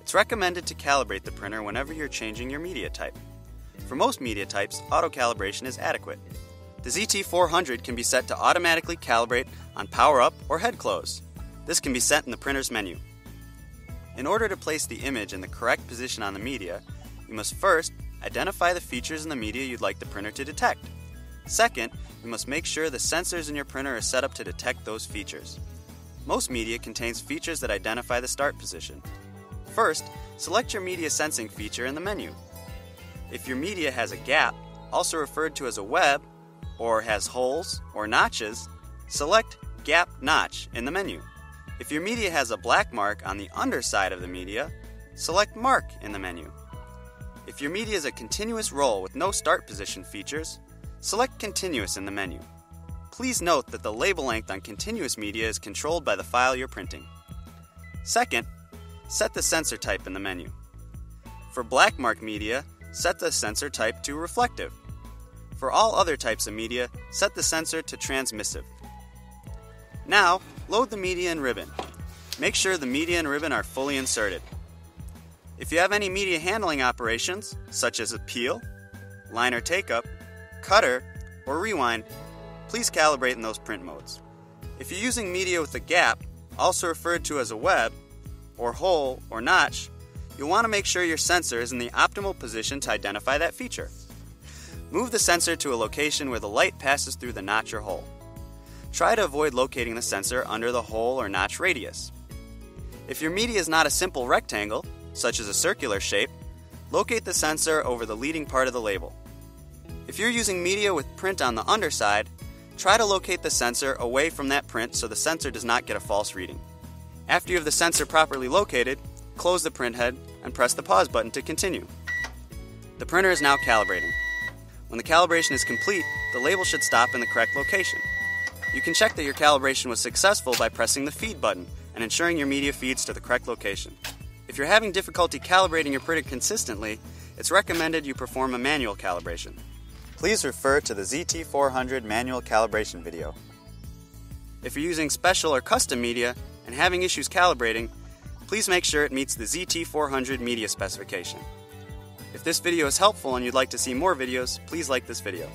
It's recommended to calibrate the printer whenever you're changing your media type. For most media types, auto calibration is adequate. The ZT400 can be set to automatically calibrate on power up or head close. This can be set in the printer's menu. In order to place the image in the correct position on the media, you must first identify the features in the media you'd like the printer to detect. Second, you must make sure the sensors in your printer are set up to detect those features. Most media contains features that identify the start position. First, select your media sensing feature in the menu. If your media has a gap, also referred to as a web, or has holes or notches, select Gap Notch in the menu. If your media has a black mark on the underside of the media, select Mark in the menu. If your media is a continuous roll with no start position features, select Continuous in the menu. Please note that the label length on continuous media is controlled by the file you're printing. Second, set the sensor type in the menu. For black mark media, set the sensor type to reflective. For all other types of media, set the sensor to transmissive. Now, load the media and ribbon. Make sure the media and ribbon are fully inserted. If you have any media handling operations, such as a peel, liner take-up, cutter, or rewind, please calibrate in those print modes. If you're using media with a gap, also referred to as a web, or hole, or notch, you'll want to make sure your sensor is in the optimal position to identify that feature. Move the sensor to a location where the light passes through the notch or hole. Try to avoid locating the sensor under the hole or notch radius. If your media is not a simple rectangle, such as a circular shape, locate the sensor over the leading part of the label. If you're using media with print on the underside, try to locate the sensor away from that print so the sensor does not get a false reading. After you have the sensor properly located, close the print head and press the pause button to continue. The printer is now calibrating. When the calibration is complete, the label should stop in the correct location. You can check that your calibration was successful by pressing the feed button and ensuring your media feeds to the correct location. If you're having difficulty calibrating your printer consistently, it's recommended you perform a manual calibration. Please refer to the ZT400 manual calibration video. If you're using special or custom media and having issues calibrating, please make sure it meets the ZT400 media specification. If this video is helpful and you'd like to see more videos, please like this video.